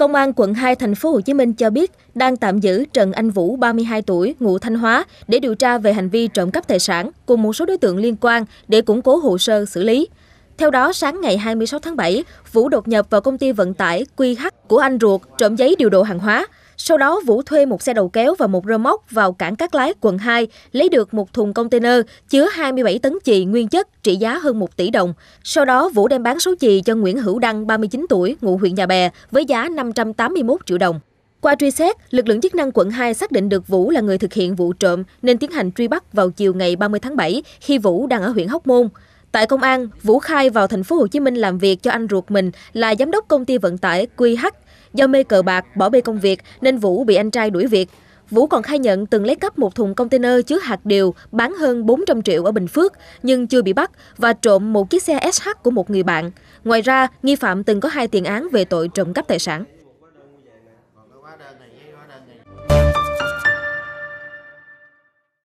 Công an quận 2 thành phố Hồ Chí Minh cho biết đang tạm giữ Trần Anh Vũ 32 tuổi, ngụ Thanh Hóa để điều tra về hành vi trộm cắp tài sản cùng một số đối tượng liên quan để củng cố hồ sơ xử lý. Theo đó, sáng ngày 26 tháng 7, Vũ đột nhập vào công ty vận tải QH của anh ruột trộm giấy điều độ hàng hóa. Sau đó, Vũ thuê một xe đầu kéo và một rơ móc vào cảng Cát Lái, quận 2, lấy được một thùng container chứa 27 tấn chì nguyên chất trị giá hơn 1 tỷ đồng. Sau đó, Vũ đem bán số chì cho Nguyễn Hữu Đăng, 39 tuổi, ngụ huyện Nhà Bè, với giá 581 triệu đồng. Qua truy xét, lực lượng chức năng quận 2 xác định được Vũ là người thực hiện vụ trộm nên tiến hành truy bắt vào chiều ngày 30 tháng 7 khi Vũ đang ở huyện Hóc Môn. Tại công an, Vũ khai vào thành phố Hồ Chí Minh làm việc cho anh ruột mình là giám đốc công ty vận tải QH. Do mê cờ bạc, bỏ bê công việc nên Vũ bị anh trai đuổi việc. Vũ còn khai nhận từng lấy cắp một thùng container chứa hạt điều bán hơn 400 triệu ở Bình Phước nhưng chưa bị bắt và trộm một chiếc xe SH của một người bạn. Ngoài ra, nghi phạm từng có hai tiền án về tội trộm cắp tài sản.